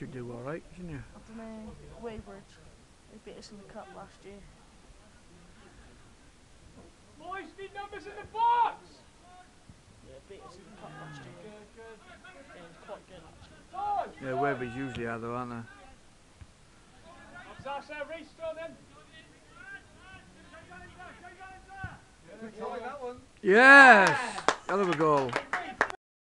should do all right, shouldn't you? I don't know, Wayward. They beat us in the cup last year. Boys, need numbers in the box! Yeah, beat us in the cup last year. Good, good. Yeah, it's quite good actually. Yeah, Webbers usually are though, aren't they? That's our race still then. Yes! Hell of a goal.